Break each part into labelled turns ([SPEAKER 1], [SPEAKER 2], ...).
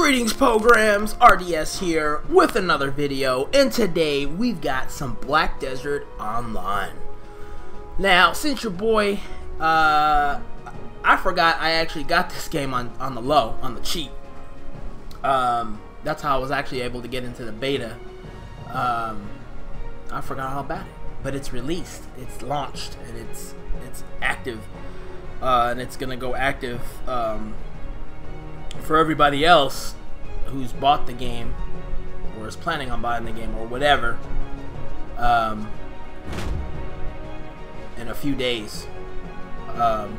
[SPEAKER 1] Greetings programs, RDS here with another video and today we've got some Black Desert Online. Now since your boy, uh, I forgot I actually got this game on, on the low, on the cheap. Um, that's how I was actually able to get into the beta. Um, I forgot all about it, but it's released, it's launched, and it's, it's active. Uh, and it's gonna go active um, for everybody else who's bought the game or is planning on buying the game or whatever um, in a few days. Um,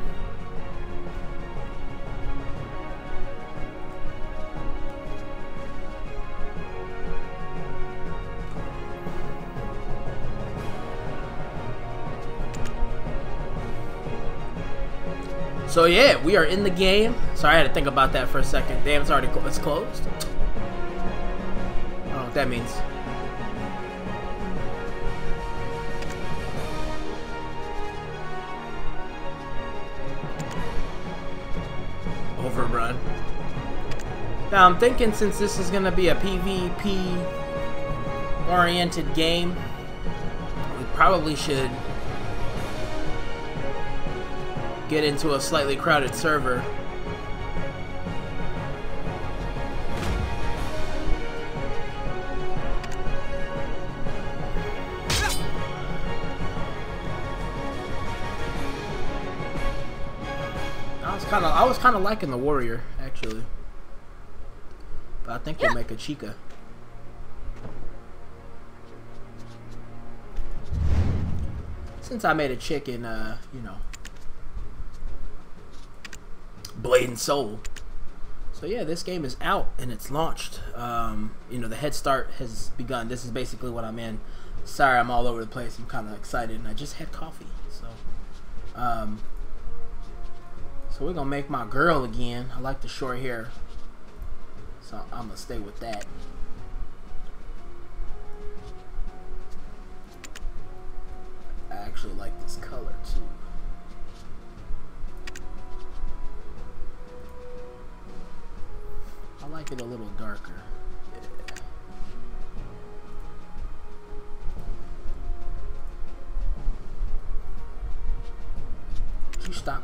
[SPEAKER 1] So yeah, we are in the game. Sorry, I had to think about that for a second. Damn, it's already it's closed. I don't know what that means. Overrun. Now I'm thinking since this is gonna be a PvP oriented game, we probably should get into a slightly crowded server. I was kind of I was kind of liking the warrior actually, but I think we'll make a chica. Since I made a chicken, uh, you know, Blade and Soul. So yeah, this game is out and it's launched. Um, you know, the head start has begun. This is basically what I'm in. Sorry, I'm all over the place. I'm kind of excited, and I just had coffee. So, um, so we're gonna make my girl again. I like the short hair, so I'm gonna stay with that. I actually like this color too. I like it a little darker. Yeah. You stop.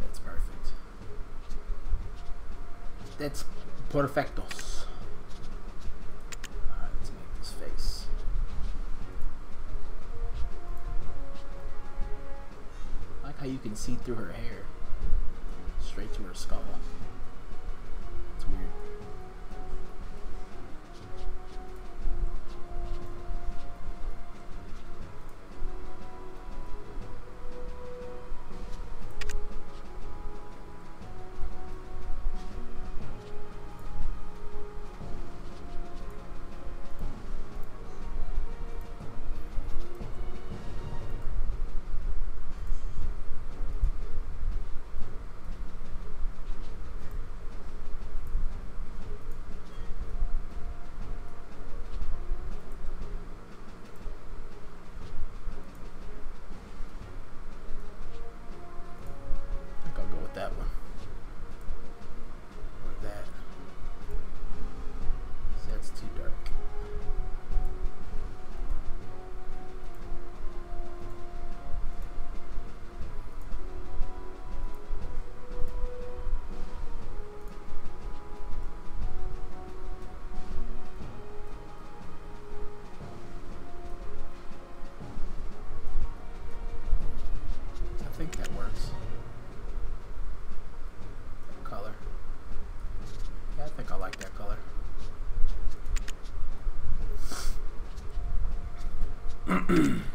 [SPEAKER 1] That's perfect. That's perfectos. Can see through her hair. Straight to her skull. mm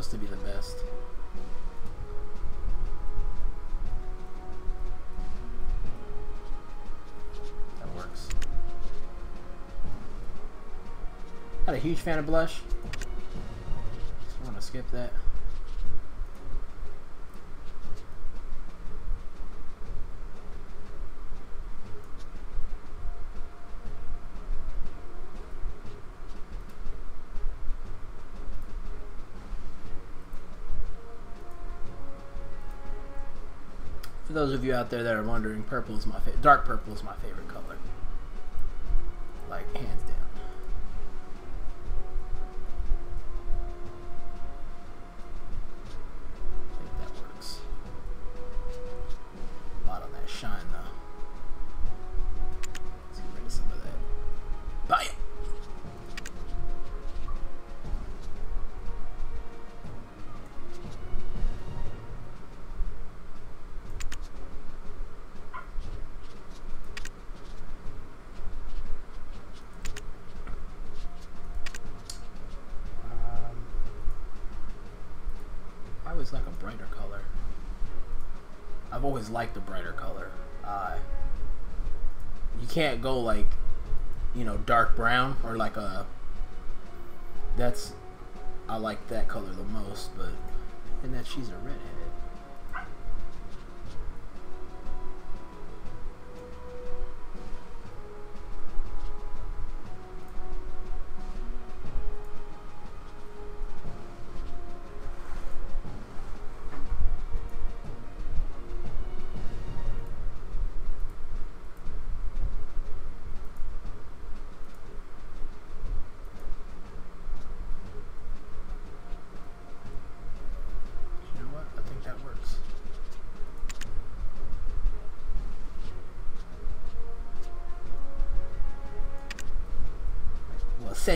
[SPEAKER 1] those to be the best. That works. Not a huge fan of blush. Want to skip that. Those of you out there that are wondering, purple is my favorite. Dark purple is my favorite color. Always like a brighter color. I've always liked a brighter color. Uh, you can't go like, you know, dark brown or like a. That's, I like that color the most, but, and that she's a redhead.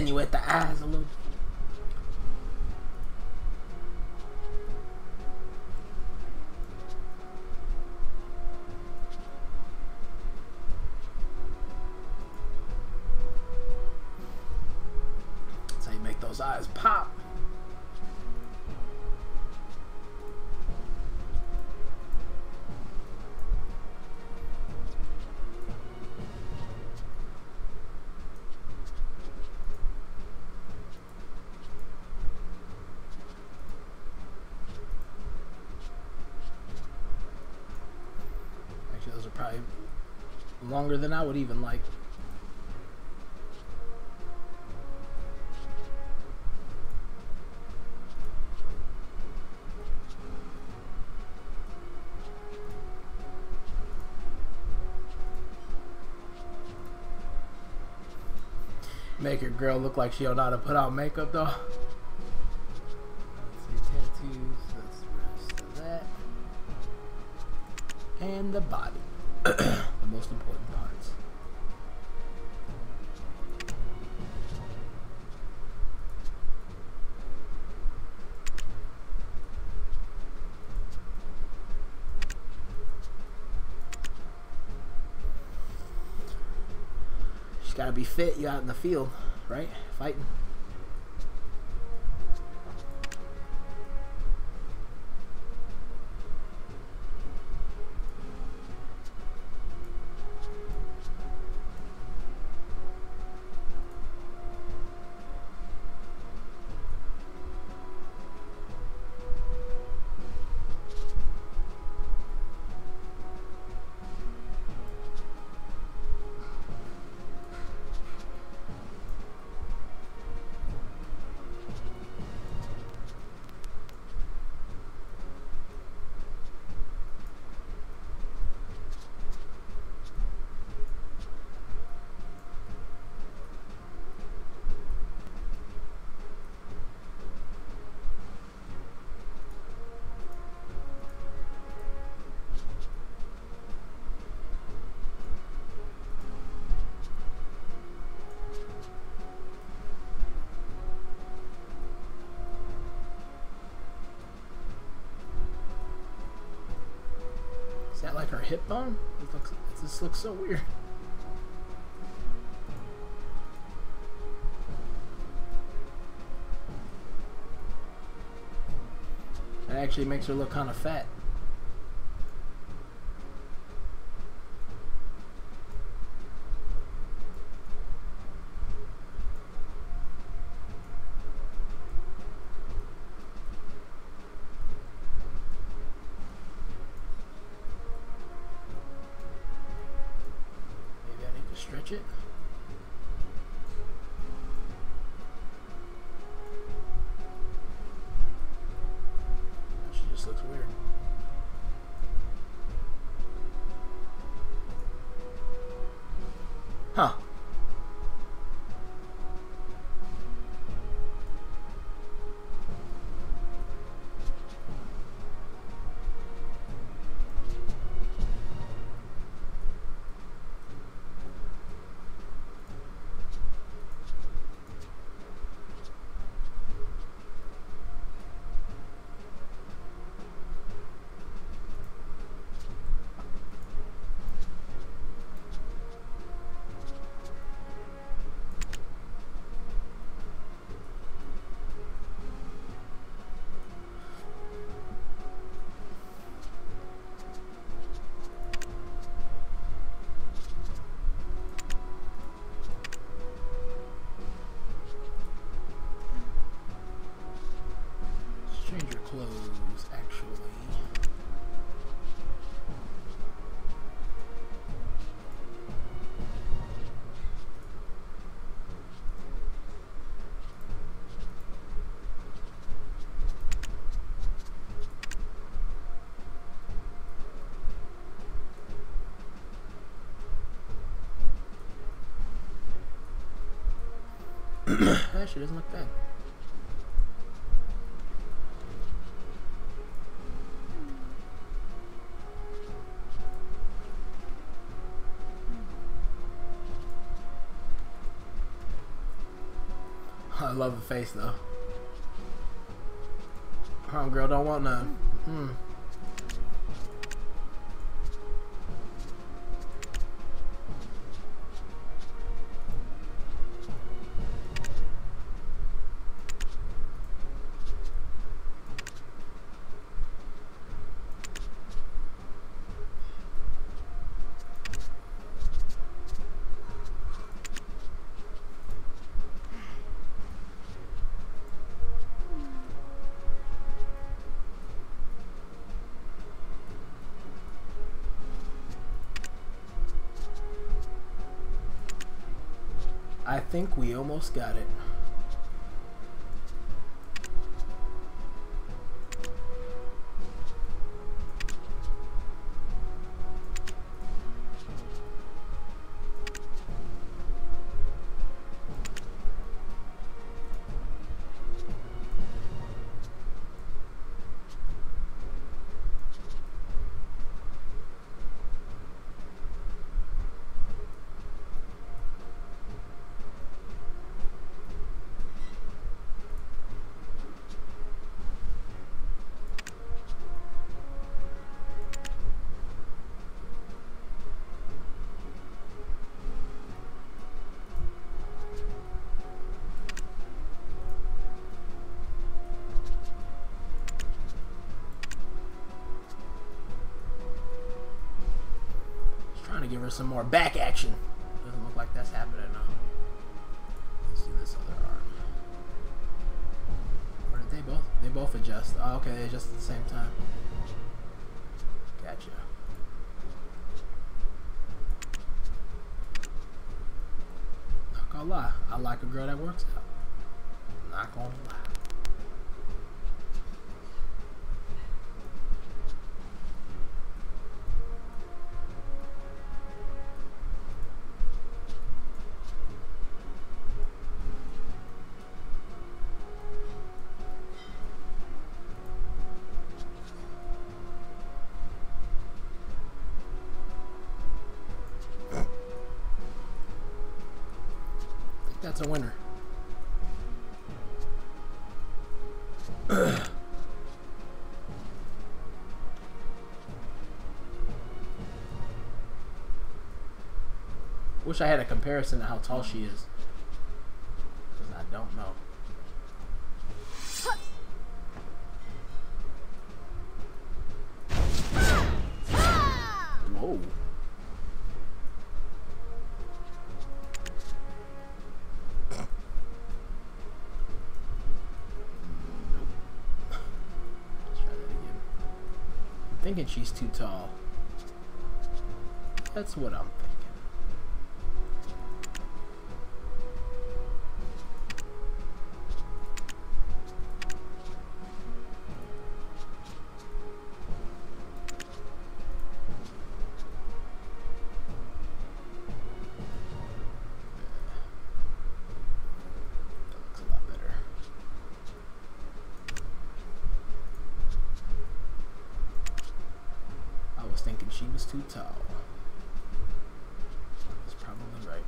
[SPEAKER 1] You at the eyes longer than I would even like. Make your girl look like she don't know how to put on makeup though. Be fit. You out in the field, right? Fighting. Like her hip bone? Looks. This looks so weird. That actually makes her look kind of fat. I Actually, doesn't look bad. I love the face though. Homegirl don't want none. Mm. Think we almost got it. To give her some more back action. Doesn't look like that's happening now. Let's do this other arm. Or did they both? They both adjust. Oh, okay, they adjust at the same time. Gotcha. Not gonna lie, I like a girl that works out. Not gonna lie. That's a winner. Wish I had a comparison to how tall she is. Thinking she's too tall. That's what I'm she was too tall. That's probably right.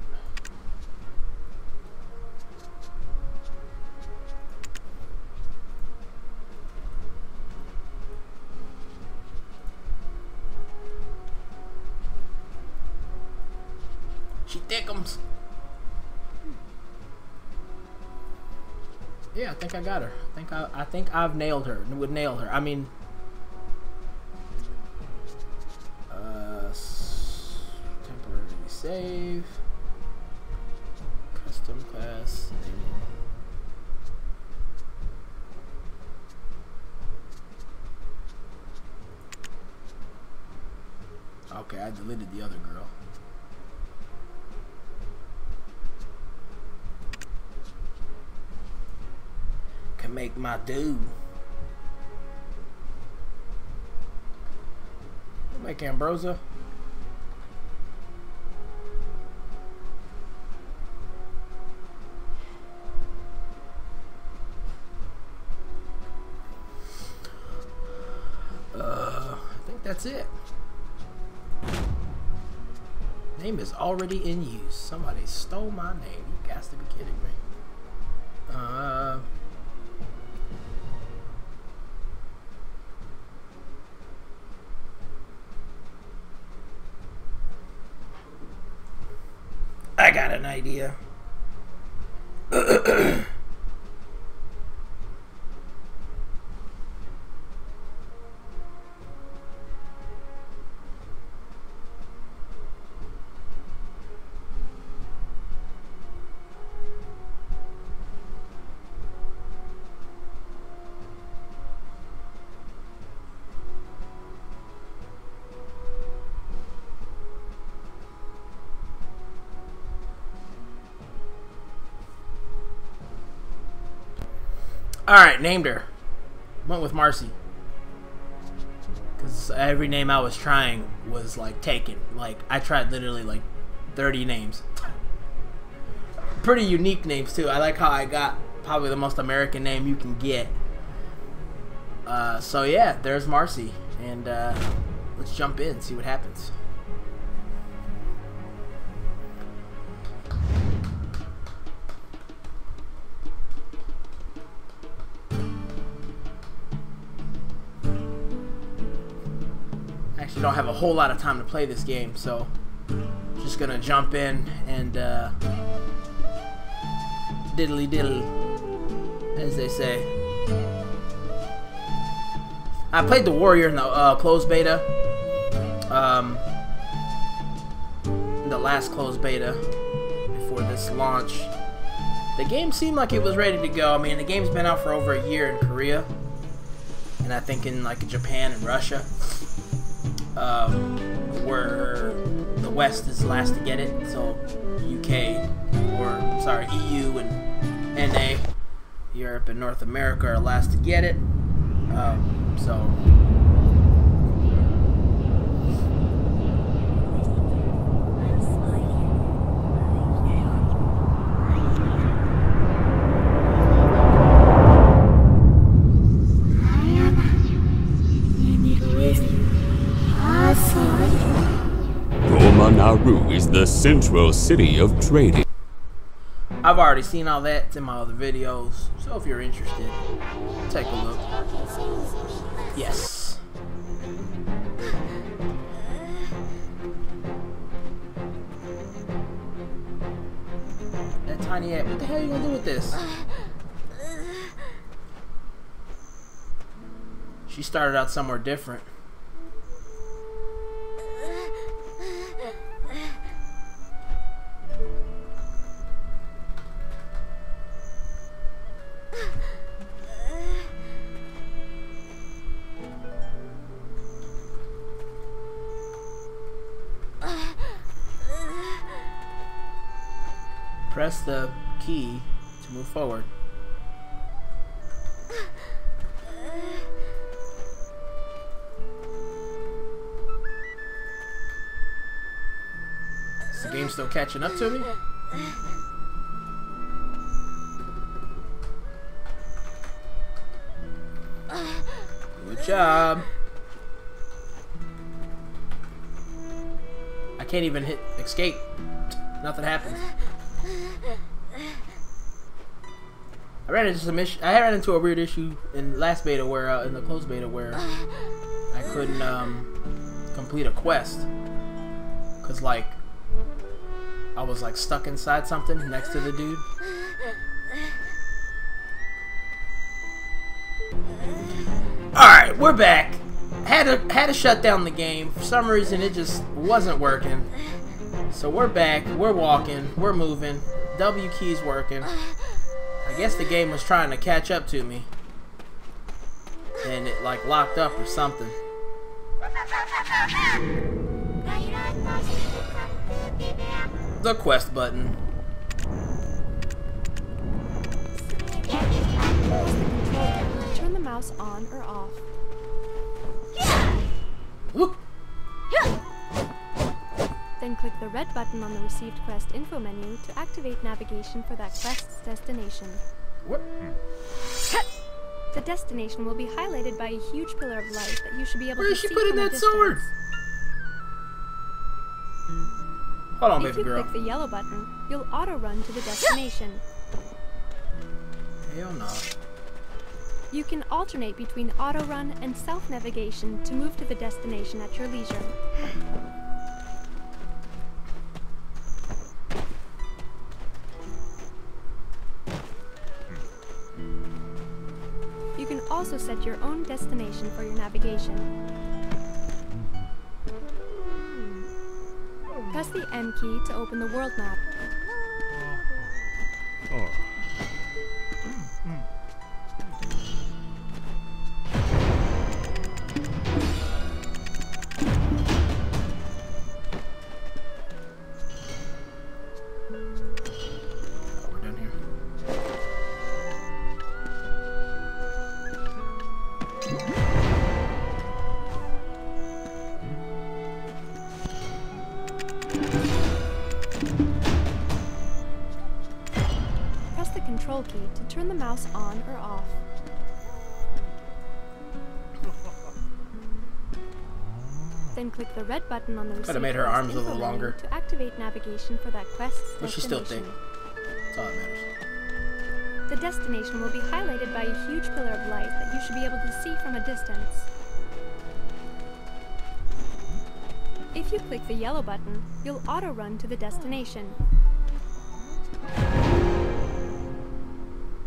[SPEAKER 1] She thickums. Yeah, I think I got her. I think I, I think I've nailed her. Would nail her. I mean, My do. Make Ambrosia. that's it. Name is already in use. Somebody stole my name. You got to be kidding me. Uh... I got an idea. Alright, named her. Went with Marcy. Because every name I was trying was, like, taken. Like, I tried literally, like, 30 names. Pretty unique names, too. I like how I got probably the most American name you can get. Uh, so, yeah, there's Marcy. And, uh, let's jump in, see what happens. Actually don't have a whole lot of time to play this game, so just gonna jump in and uh, diddly diddly, as they say. I played the Warrior in the uh, closed beta, um, the last closed beta before this launch. The game seemed like it was ready to go. I mean, the game's been out for over a year in Korea, and I think in like Japan and Russia um, where the West is last to get it. So UK, or sorry, EU and NA, Europe and North America are last to get it. Um, so
[SPEAKER 2] central city of trading.
[SPEAKER 1] I've already seen all that in my other videos, so if you're interested, take a look. Yes. That tiny app, what the hell are you gonna do with this? She started out somewhere different. The key to move forward. Is the game still catching up to me? Good job. I can't even hit escape. Nothing happens. I ran into some issue. I ran into a weird issue in last beta where, uh, in the closed beta, where I couldn't um, complete a quest because like I was like stuck inside something next to the dude. Alright, we're back. Had to had to shut down the game. For some reason it just wasn't working. So we're back, we're walking, we're moving. W key's working. I guess the game was trying to catch up to me. And it like locked up or something. The quest button.
[SPEAKER 3] Turn the mouse on or off.
[SPEAKER 1] Whoop.
[SPEAKER 3] Then click the red button on the received quest info menu to activate navigation for that quest's destination.
[SPEAKER 1] What? Hmm.
[SPEAKER 3] The destination will be highlighted by a huge pillar of light that you should be able
[SPEAKER 1] Where
[SPEAKER 3] to
[SPEAKER 1] is she
[SPEAKER 3] see
[SPEAKER 1] putting that
[SPEAKER 3] distance.
[SPEAKER 1] sword? Hold on,
[SPEAKER 3] If
[SPEAKER 1] baby
[SPEAKER 3] you click the yellow button, you'll auto run to the destination.
[SPEAKER 1] Hell no.
[SPEAKER 3] You can alternate between auto run and self navigation to move to the destination at your leisure. Also set your own destination for your navigation. Press the M key to open the world map.
[SPEAKER 1] Oh,
[SPEAKER 3] button on
[SPEAKER 1] Coulda made her arms a little longer.
[SPEAKER 3] to activate navigation for that quest's
[SPEAKER 1] But she still
[SPEAKER 3] destination.
[SPEAKER 1] think. That's all that matters.
[SPEAKER 3] The destination will be highlighted by a huge pillar of light that you should be able to see from a distance. If you click the yellow button, you'll auto run to the destination.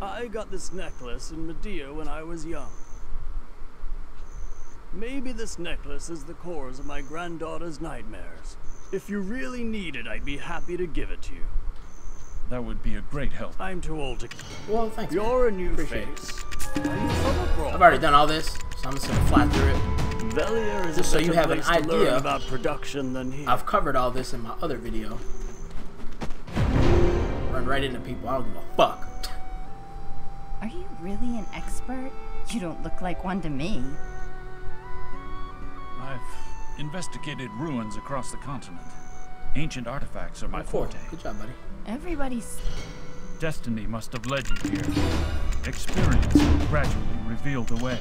[SPEAKER 4] I got this necklace in Mediah when I was young. Maybe this necklace is the cause of my granddaughter's nightmares. If you really need it, I'd be happy to give it to you.
[SPEAKER 5] That would be a great help.
[SPEAKER 4] I'm too old to.
[SPEAKER 1] Well, thanks.
[SPEAKER 4] You're a new
[SPEAKER 1] Appreciate
[SPEAKER 4] face. Are you from abroad?
[SPEAKER 1] I've already done all this, so I'm just gonna fly through it.
[SPEAKER 4] Velia is
[SPEAKER 1] Just
[SPEAKER 4] a
[SPEAKER 1] so you have an
[SPEAKER 4] place to learn
[SPEAKER 1] idea.
[SPEAKER 4] about production than here.
[SPEAKER 1] I've covered all this in my other video. Run right into people. I don't give a fuck.
[SPEAKER 6] Are you really an expert? You don't look like one to me.
[SPEAKER 5] I've investigated ruins across the continent. Ancient artifacts are my
[SPEAKER 1] Cool.
[SPEAKER 5] forte.
[SPEAKER 1] Good job, buddy.
[SPEAKER 6] Everybody's.
[SPEAKER 5] Destiny must have led you here. Experience will gradually reveal the way.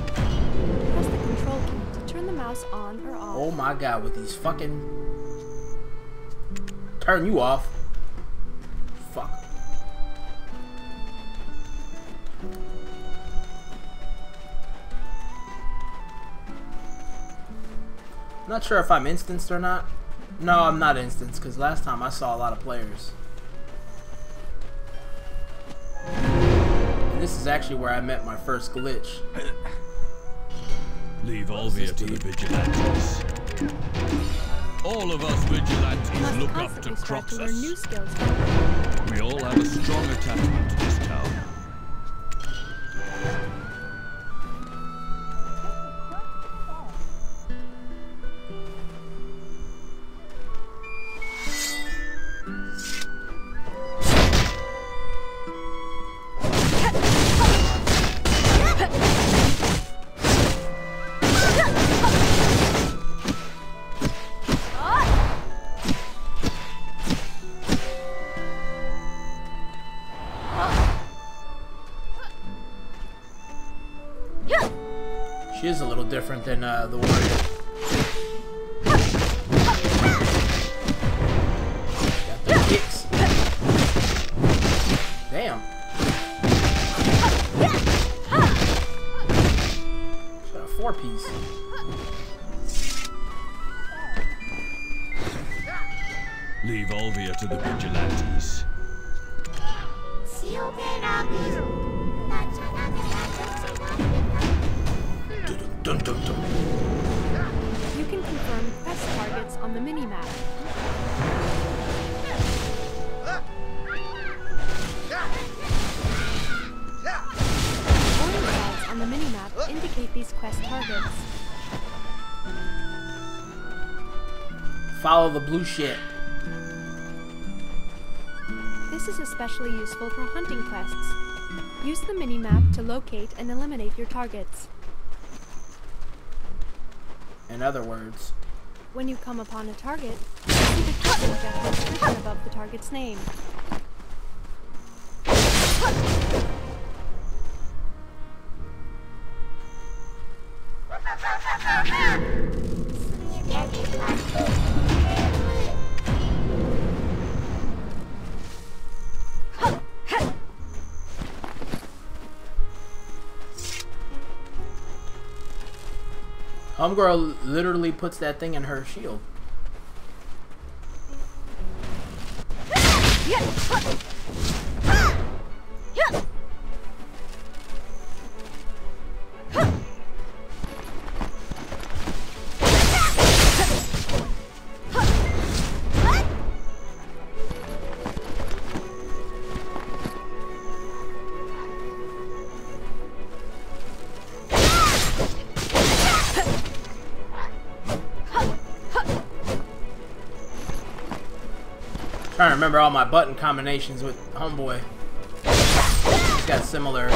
[SPEAKER 3] Press the control key to turn the mouse on or off.
[SPEAKER 1] Oh my god, with these fucking. Turn you off. Not sure if I'm instanced or not. No, I'm not instanced because last time I saw a lot of players. And this is actually where I met my first glitch.
[SPEAKER 2] Leave all Olvia to the vigilantes. All of us vigilantes look up to
[SPEAKER 3] constantly strive to learn new
[SPEAKER 2] Croxus. We all have a strong attachment
[SPEAKER 1] than uh, the warrior. Blue shit.
[SPEAKER 3] This is especially useful for hunting quests. Use the mini-map to locate and eliminate your targets.
[SPEAKER 1] In other words,
[SPEAKER 3] When you come upon a target, see the kill objectives written above the target's name.
[SPEAKER 1] Homegirl literally puts that thing in her shield. Remember all my button combinations with Homeboy. He's got similar.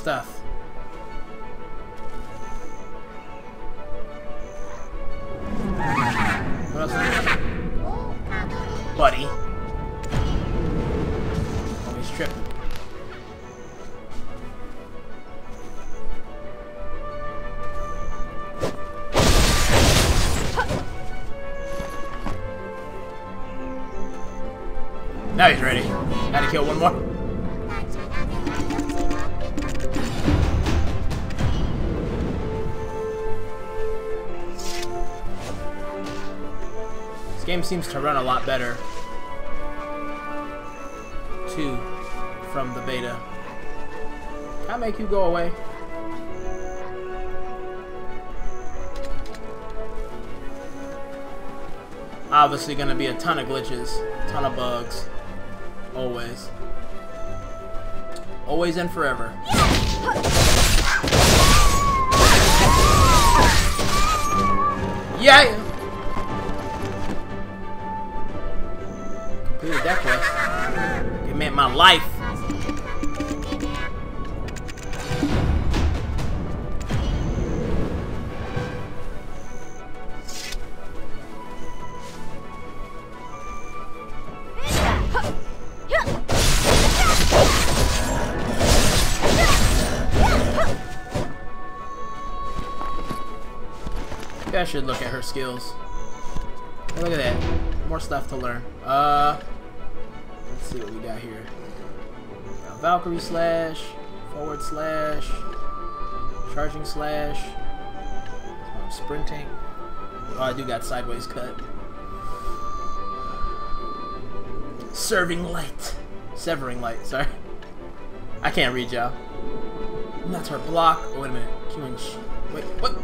[SPEAKER 1] Stuff. Obviously gonna be a ton of glitches, ton of bugs. Always. Always and forever. Yeah! Completed that quest. It meant my life. Should look at her skills. Hey, look at that. More stuff to learn. Uh, let's see what we got here. Got Valkyrie slash, forward slash, charging slash, um, sprinting. Oh, I do got sideways cut. Serving light. Severing light, sorry. I can't read y'all. That's her block. Oh, wait a minute. Q and Wait, what?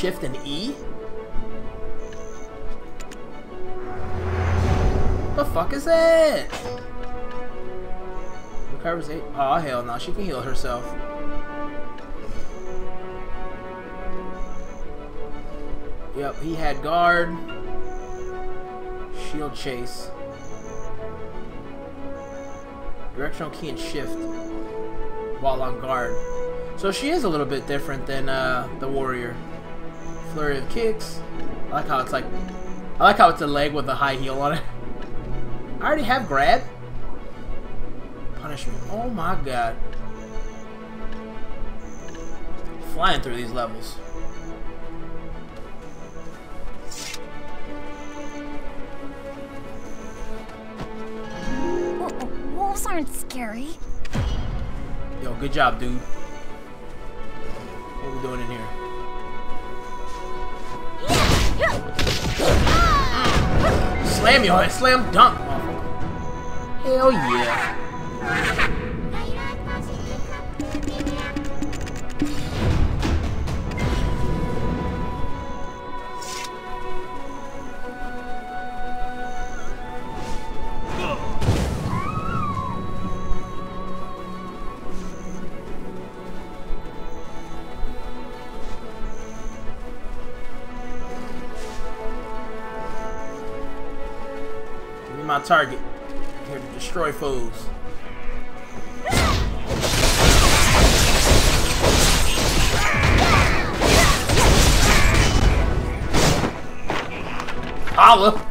[SPEAKER 1] Shift and E? The fuck is that? Recovers eight. Oh hell no, she can heal herself. Yep, he had guard. Shield chase. Directional key and shift while on guard. So she is a little bit different than uh, the warrior. Flurry of kicks. I like how it's like. I like how it's a leg with a high heel on it. I already have grab. Punishment. Oh my god. Flying through these levels.
[SPEAKER 6] Wolves aren't scary.
[SPEAKER 1] Yo, good job, dude. What we doing in here? Slam your head, slam dunk. Hell yeah. Target. Here to destroy foes. Holla!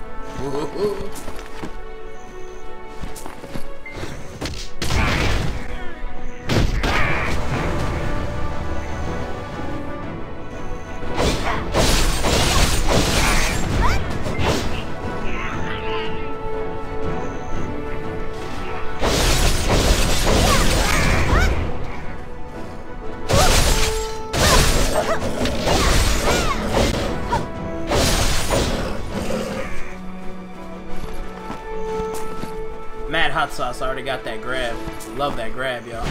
[SPEAKER 1] Love that grab, y'all.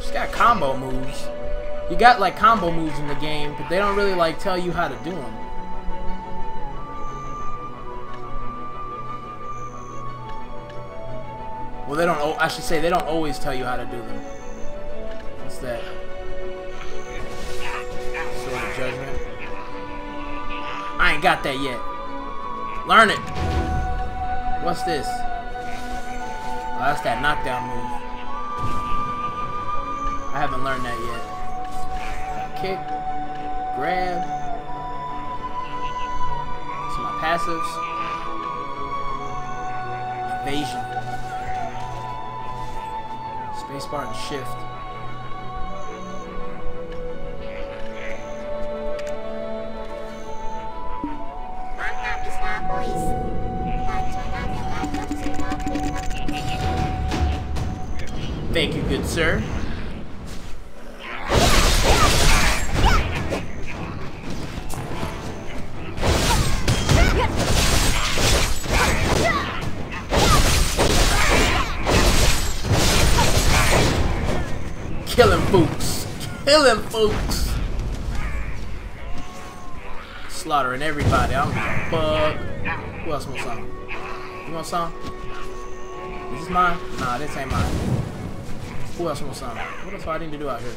[SPEAKER 1] She's got combo moves. You got like combo moves in the game, but they don't really like tell you how to do them. Well, they don't. I should say they don't always tell you how to do them. What's that? Sword of Judgment. I ain't got that yet. Learn it. What's this? Oh, that's that knockdown move. I haven't learned that yet. Kick, grab. So my passives. Evasion. Spacebar and shift. Thank you, good sir. Folks. Slaughtering everybody. I don't give a fuck. Who else wants some? You want some? Is this mine? Nah, this ain't mine. Who else wants some? What else do I need to do out here?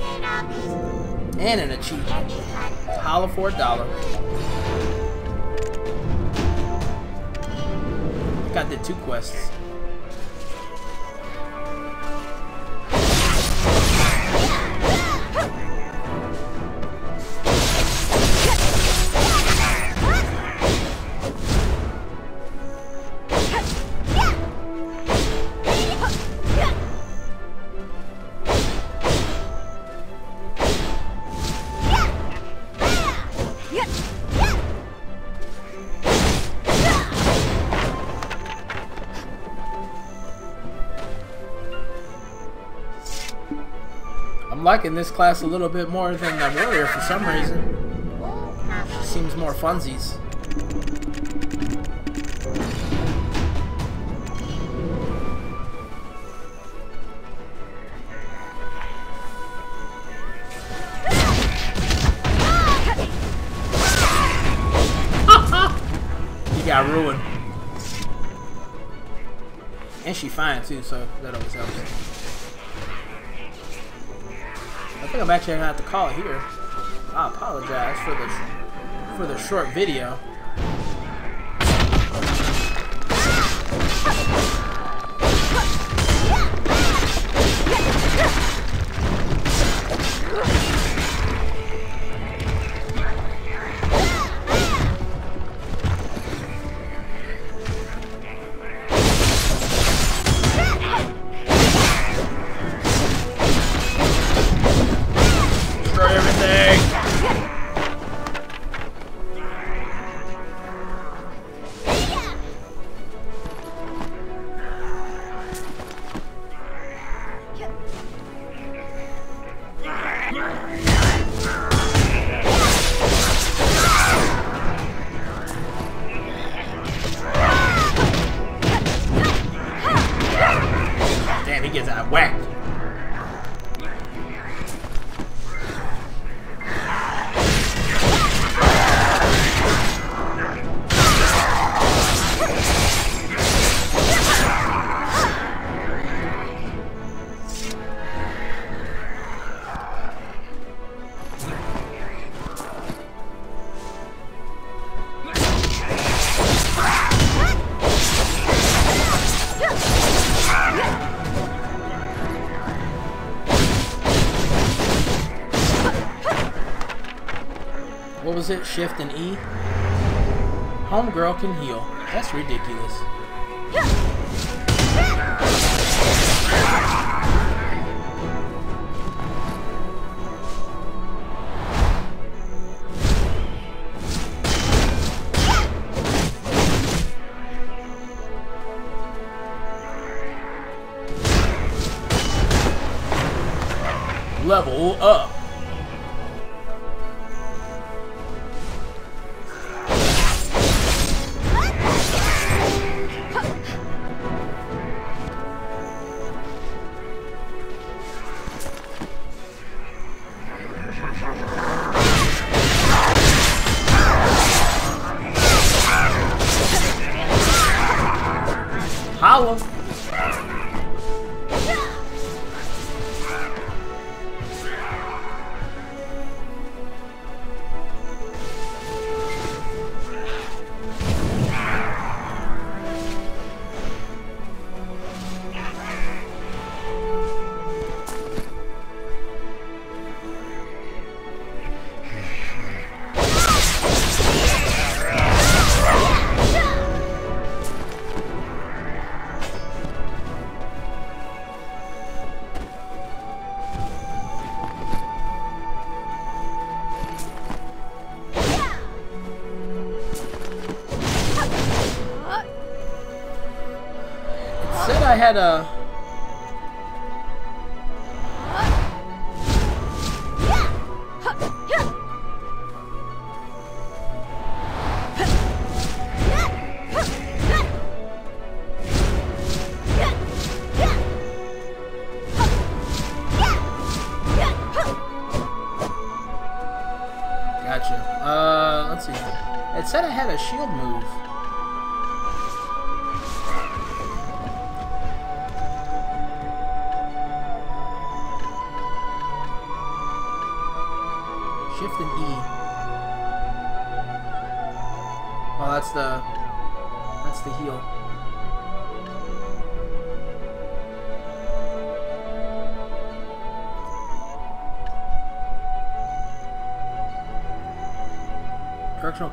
[SPEAKER 1] And an achievement. Holla for a dollar. I did two quests. Liking this class a little bit more than the warrior for some reason. She seems more funsies. he got ruined. And she fine too, so that always helps. I'm actually gonna have to call here. I apologize for the for the short video. Was it? Shift and E? Homegirl can heal. That's ridiculous.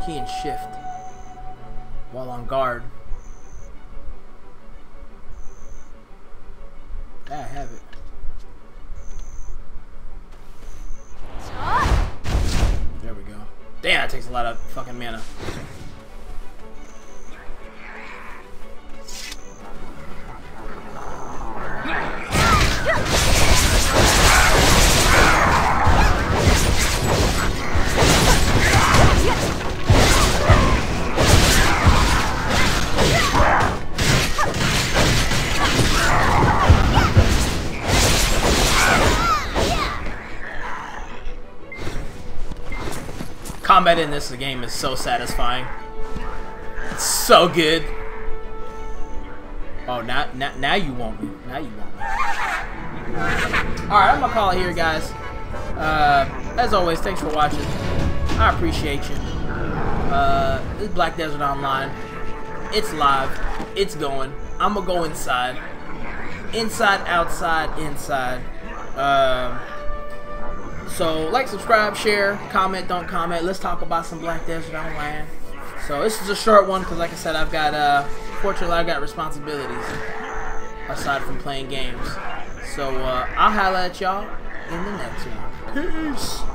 [SPEAKER 1] Key and shift while on guard. I have it. There we go. Damn, that takes a lot of fucking mana. Combat in this game is so satisfying. It's so good. Oh, now, now, now you want me. Now you want me. Alright, I'm gonna call it here, guys. Uh, as always, thanks for watching. I appreciate you. Uh, this is Black Desert Online. It's live. It's going. I'm gonna go inside. Inside, outside, inside. Um... So, like, subscribe, share, comment, don't comment. Let's talk about some Black Desert Online. So, this is a short one because, like I said, I've got, uh, fortunately, I've got responsibilities aside from playing games. So, uh, I'll holla at y'all in the next one. Peace.